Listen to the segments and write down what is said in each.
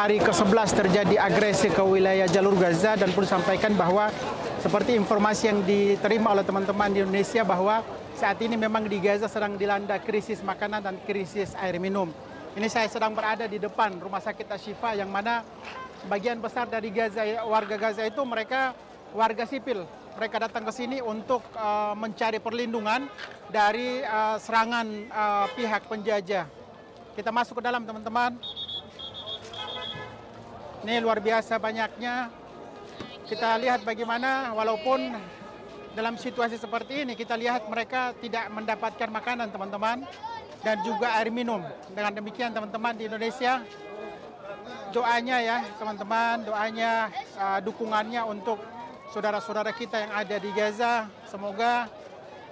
hari ke-11 terjadi agresi ke wilayah jalur Gaza dan perlu sampaikan bahwa seperti informasi yang diterima oleh teman-teman di Indonesia bahwa saat ini memang di Gaza sedang dilanda krisis makanan dan krisis air minum. Ini saya sedang berada di depan rumah sakit Ashifa yang mana sebagian besar dari Gaza warga Gaza itu mereka warga sipil. Mereka datang ke sini untuk uh, mencari perlindungan dari uh, serangan uh, pihak penjajah. Kita masuk ke dalam teman-teman. Ini luar biasa banyaknya. Kita lihat bagaimana walaupun dalam situasi seperti ini kita lihat mereka tidak mendapatkan makanan teman-teman dan juga air minum. Dengan demikian teman-teman di Indonesia doanya ya teman-teman, doanya uh, dukungannya untuk saudara-saudara kita yang ada di Gaza. Semoga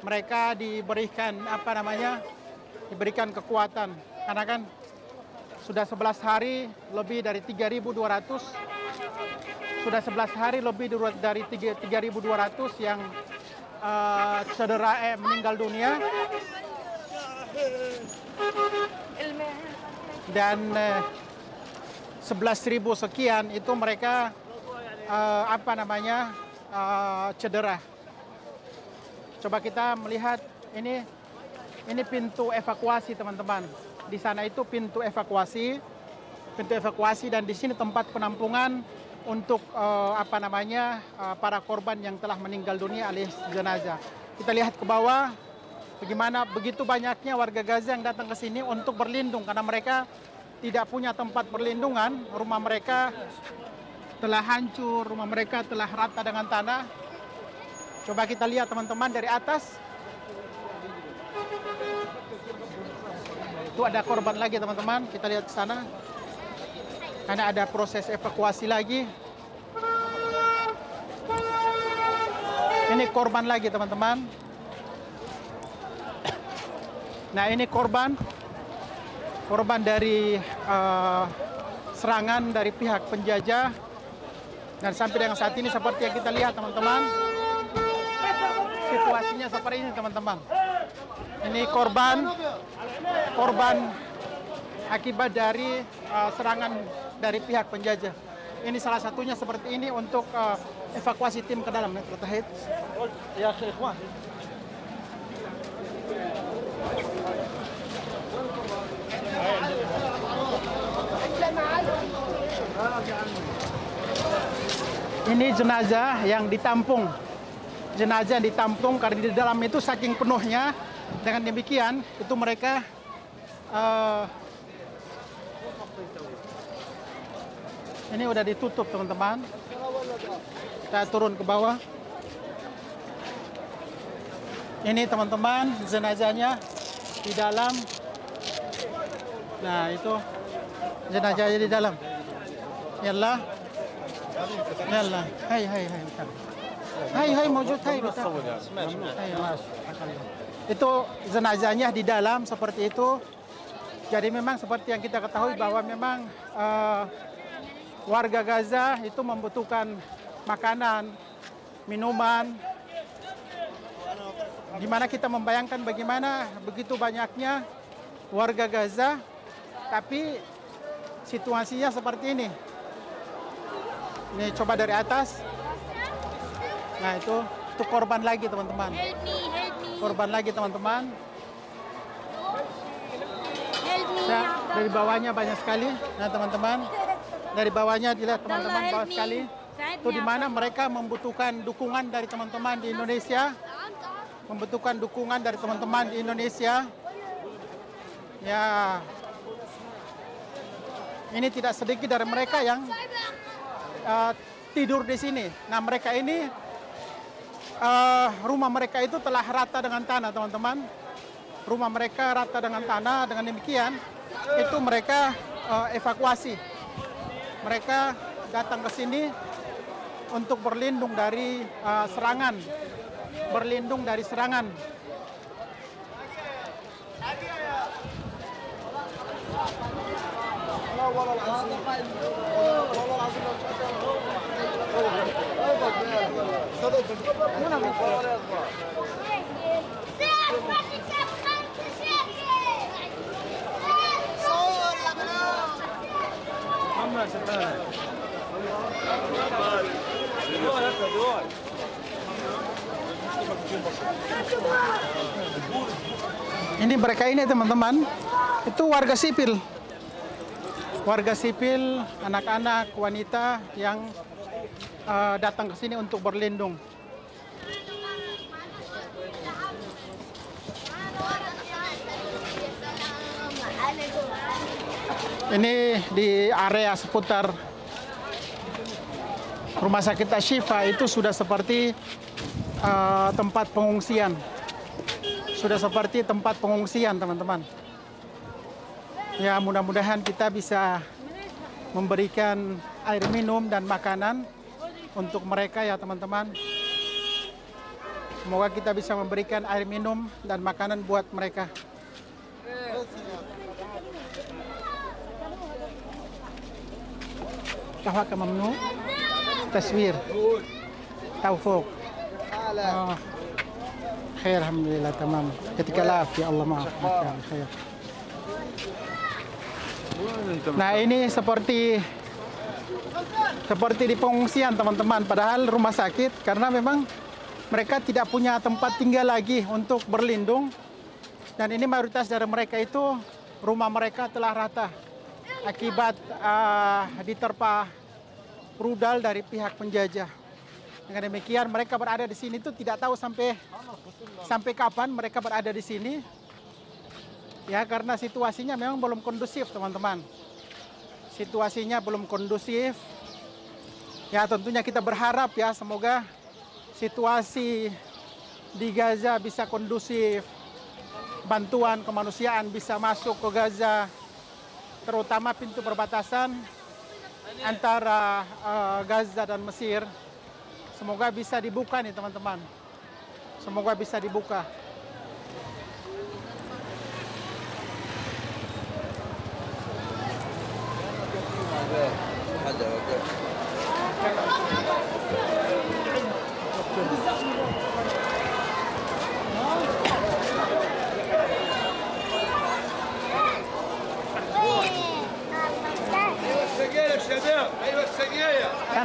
mereka diberikan apa namanya? diberikan kekuatan karena kan sudah 11 hari lebih dari 3.200 sudah 11 hari lebih dari 3.200 yang uh, cedera eh, meninggal dunia dan uh, 11.000 sekian itu mereka uh, apa namanya uh, cedera. Coba kita melihat ini ini pintu evakuasi teman-teman. Di sana itu pintu evakuasi, pintu evakuasi dan di sini tempat penampungan untuk uh, apa namanya uh, para korban yang telah meninggal dunia alias jenazah. Kita lihat ke bawah bagaimana begitu banyaknya warga Gaza yang datang ke sini untuk berlindung karena mereka tidak punya tempat perlindungan, rumah mereka telah hancur, rumah mereka telah rata dengan tanah. Coba kita lihat teman-teman dari atas Itu ada korban lagi teman-teman. Kita lihat sana. Karena ada proses evakuasi lagi. Ini korban lagi teman-teman. Nah ini korban. Korban dari uh, serangan dari pihak penjajah. Dan sampai dengan saat ini seperti yang kita lihat teman-teman. Situasinya seperti ini teman-teman. Ini korban korban akibat dari uh, serangan dari pihak penjajah. Ini salah satunya seperti ini untuk uh, evakuasi tim ke dalam. Ya. Ini jenazah yang ditampung. Jenazah yang ditampung karena di dalam itu saking penuhnya. Dengan demikian, itu mereka uh, ini udah ditutup teman-teman. Kita turun ke bawah. Ini teman-teman jenazahnya di dalam. Nah itu jenazahnya di dalam. Yalla yalla hai hai hai hai. Hai mujud hai hai itu jenazahnya di dalam seperti itu jadi memang seperti yang kita ketahui bahwa memang uh, warga Gaza itu membutuhkan makanan, minuman. Gimana kita membayangkan bagaimana begitu banyaknya warga Gaza, tapi situasinya seperti ini. Ini coba dari atas. Nah itu, itu korban lagi teman-teman. Korban lagi teman-teman. Ya, dari bawahnya banyak sekali. Nah, teman-teman, dari bawahnya dilihat teman-teman bawah sekali. Itu di mana mereka membutuhkan dukungan dari teman-teman di Indonesia. Membutuhkan dukungan dari teman-teman di Indonesia. Ya. Ini tidak sedikit dari mereka yang uh, tidur di sini. Nah, mereka ini uh, rumah mereka itu telah rata dengan tanah, teman-teman. Rumah mereka rata dengan tanah, dengan demikian itu mereka uh, evakuasi. Mereka datang ke sini untuk berlindung dari uh, serangan, berlindung dari serangan. Ini mereka ini teman-teman, itu warga sipil. Warga sipil, anak-anak, wanita yang uh, datang ke sini untuk berlindung. Ini di area seputar rumah sakit Ashifa itu sudah seperti uh, tempat pengungsian. Sudah seperti tempat pengungsian, teman-teman. Ya, mudah-mudahan kita bisa memberikan air minum dan makanan untuk mereka ya teman-teman. Semoga kita bisa memberikan air minum dan makanan buat mereka. Kau ke mamnu taswir taufuk. Oh. Khair alhamdulillah tamam. Ketika laf ya Allah maaf. Ya nah ini seperti seperti di pengungsian teman-teman. Padahal rumah sakit karena memang mereka tidak punya tempat tinggal lagi untuk berlindung. Dan ini mayoritas dari mereka itu rumah mereka telah rata akibat uh, diterpa rudal dari pihak penjajah. Dengan demikian mereka berada di sini itu tidak tahu sampai sampai kapan mereka berada di sini. Ya karena situasinya memang belum kondusif teman-teman. Situasinya belum kondusif. Ya tentunya kita berharap ya semoga situasi di Gaza bisa kondusif. Bantuan kemanusiaan bisa masuk ke Gaza terutama pintu perbatasan antara uh, Gaza dan Mesir. Semoga bisa dibuka nih teman-teman. Semoga bisa dibuka. Kita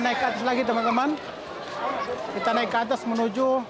naik ke atas lagi teman-teman. Kita naik ke atas menuju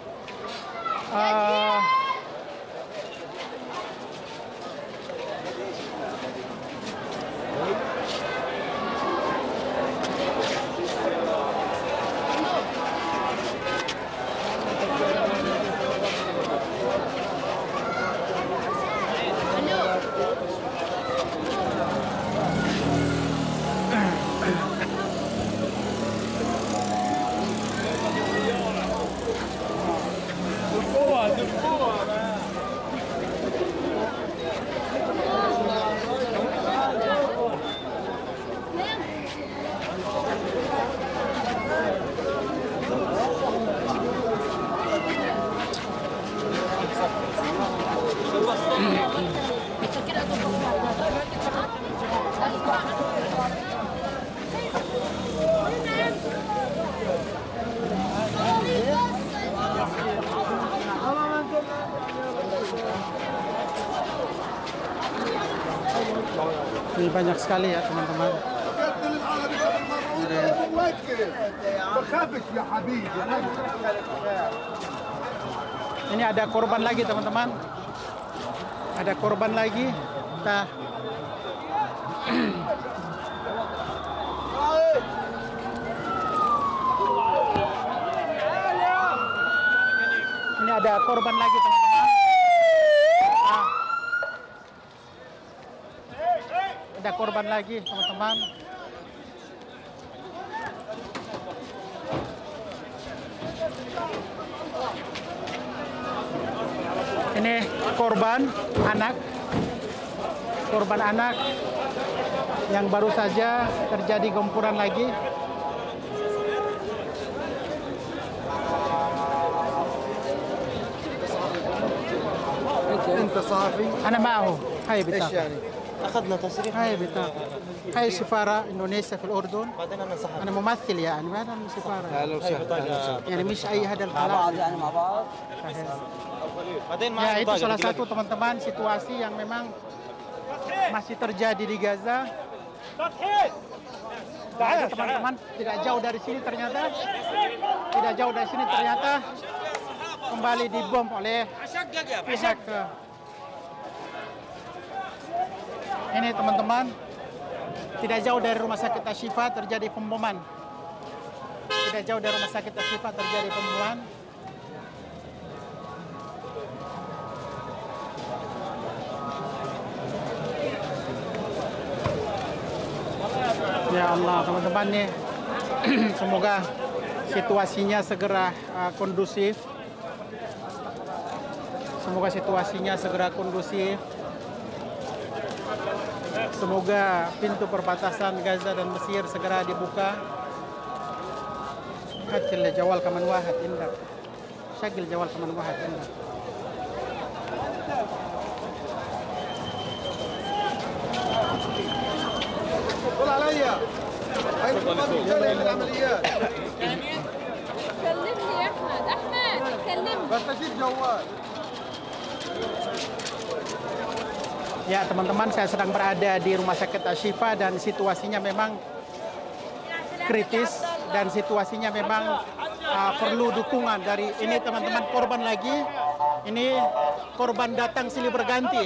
banyak sekali ya teman-teman. Ini ada korban lagi teman-teman. Ada korban lagi. Kita Ini ada korban lagi teman-teman. Ah. Ada korban lagi teman-teman. Ini korban anak, korban anak yang baru saja terjadi gempuran lagi. انت صحفي أنا معه هاي ايش بطاقة يعني؟ اخذنا تصريح هاي بطاقة هاي سفارة إندونيسيا في الأردن بعدين انا صحفي أنا ممثل يعني ما أنا سفارة اهلا وسهلا أهلا وسهلا. يعني مش أي هذا الكلام يعني مع بعض بعدين Ya itu salah satu teman-teman situasi yang memang masih terjadi di Gaza. Ada teman-teman tidak jauh dari sini ternyata tidak jauh dari sini ternyata kembali dibom oleh pihak ini teman-teman tidak jauh dari rumah sakit Ashifa terjadi pemboman tidak jauh dari rumah sakit Ashifa terjadi pemboman Ya Allah, teman-teman nih, semoga situasinya segera uh, kondusif. Semoga situasinya segera kondusif. Semoga pintu perbatasan Gaza dan Mesir segera dibuka. Hajil jawal kaman wahad indak. Syagil jawal kaman wahad indak. قول عليا هاي الرجاله اللي العمليات كلمني يا احمد احمد كلمني بس اشيل جوال Ya teman-teman saya sedang berada di rumah sakit Ashifa dan situasinya memang kritis dan situasinya memang uh, perlu dukungan dari ini teman-teman korban lagi. Ini korban datang silih berganti.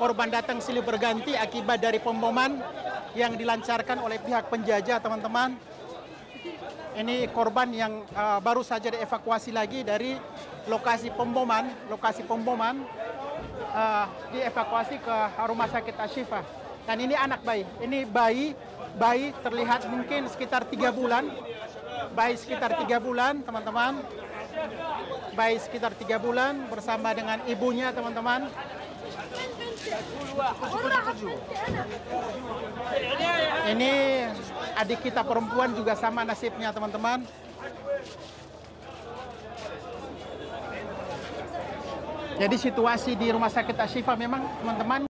Korban datang silih berganti akibat dari pemboman yang dilancarkan oleh pihak penjajah teman-teman. Ini korban yang uh, baru saja dievakuasi lagi dari lokasi pemboman lokasi pemboman uh, dievakuasi ke rumah sakit Ashifa. Dan ini anak bayi. Ini bayi, bayi terlihat mungkin sekitar tiga bulan. Bayi sekitar tiga bulan, teman-teman. Bayi sekitar tiga bulan bersama dengan ibunya, teman-teman. Ini adik kita perempuan juga sama nasibnya, teman-teman. Jadi situasi di rumah sakit Ashifa memang teman-teman